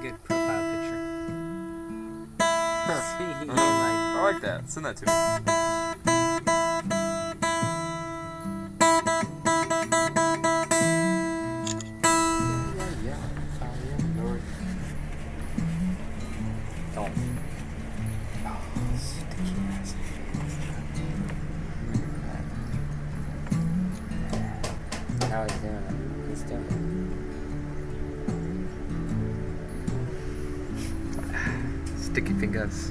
good profile picture. See, mm-hmm. like, I like that. Send that to me. oh. How Sticky fingers.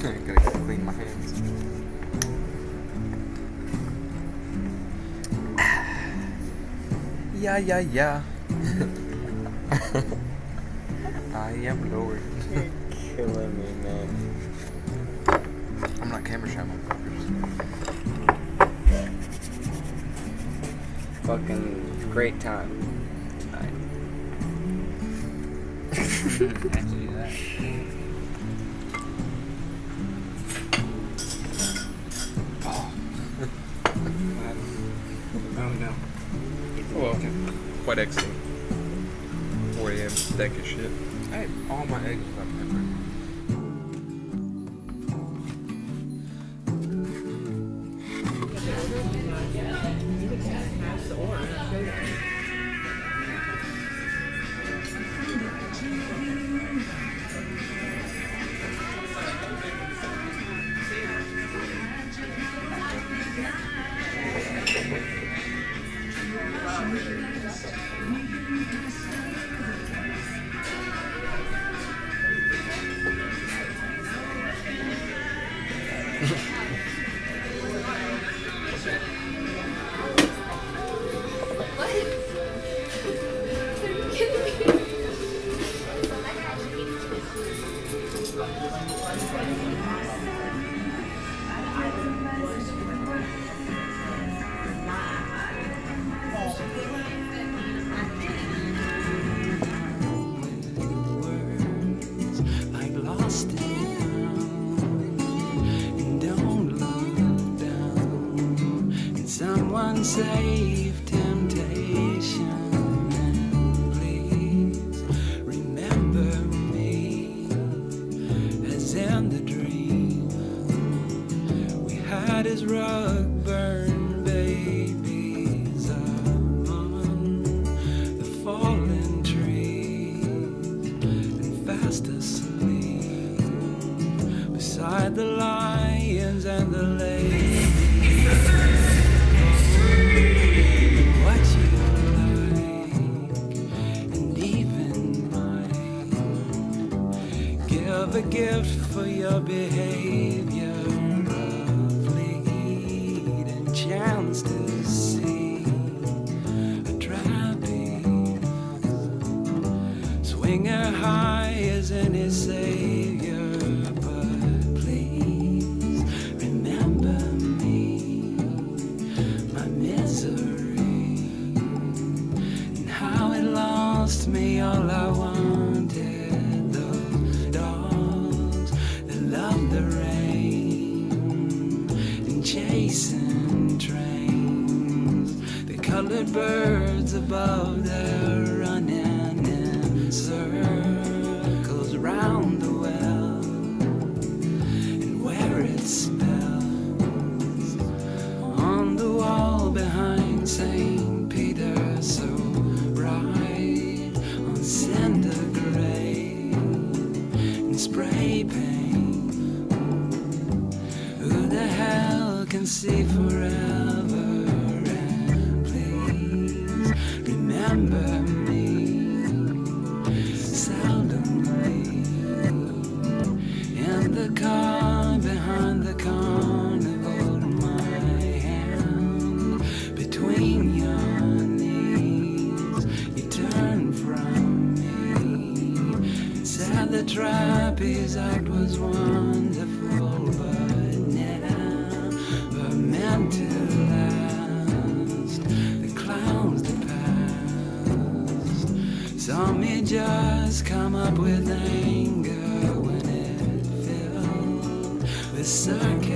Gotta clean my hands. Yeah, yeah, yeah. I am Lord. it. Killing me, man. I'm not camera shy, motherfuckers. Fucking great time tonight. Actually, that. Oh no. Well, quite excellent. 4 a.m. deck of shit. I ate all my eggs without pepper. The dream we had his rug burn babies among the fallen trees and fast asleep beside the lions and the ladies. For your behavior. A fleeting chance to colored birds above there running in circles round the well, and where it spells on the wall behind St. Peter, so bright on cinder gray and spray paint. Who the hell can see forever? Said the trapeze act was wonderful, but never meant to last. The clowns that passed saw me just come up with anger when it filled with circus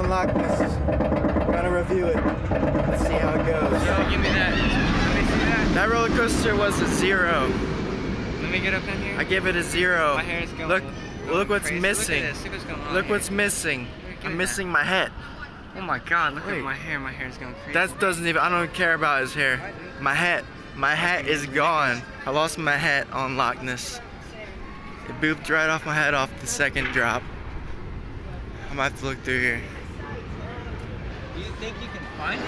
We're on Loch Ness. We're gonna review it. Let's see how it goes. Yo, give me that. Let me that. That roller coaster was a zero. Let me get up in here. I give it a zero. My hair is going. Look, going look what's crazy. missing. Look at this. Look what's going on. Look what's missing. Look I'm that. missing my head. Oh my god, look Wait. at my hair. My hair is going crazy. That doesn't even. I don't care about his hair. My hat. My hat is gone. I lost my hat on Loch Ness. It booped right off my head off the second drop. I'm gonna have to look through here. Do you think you can find it?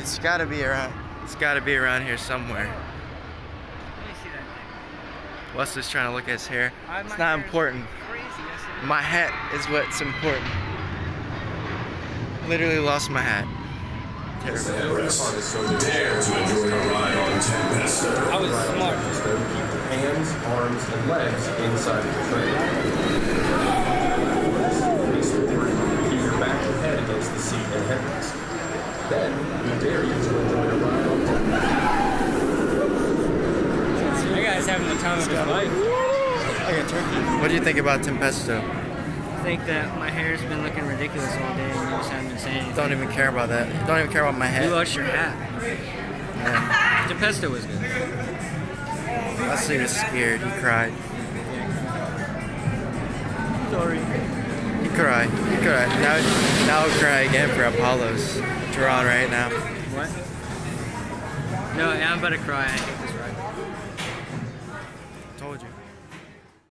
It's gotta be around. It's gotta be around here somewhere. Let me see that thing. Wesley's trying to look at his hair. Uh, It's not hair important. Crazy. Yes, it is. My hat is what's important. Literally lost my hat. Terrible. Everest. Dare to enjoy a ride on Tempesto. I was smart. Hands, arms, and legs inside of the train. Face forward, keep your back and head against the seat and headrest. Then, we dare you to enjoy a ride on Tempesto. That guy's having the time of his life. What do you think about Tempesto? I think that my hair's been looking ridiculous all day and you just haven't been saying anything. Don't even care about that. Don't even care about my You lost your hat. Yeah. The pesto was good. Wesley was scared. He cried. Sorry. He cried. Now, now he'll cry again for Apollos. Which right now. What? No, I'm about to cry.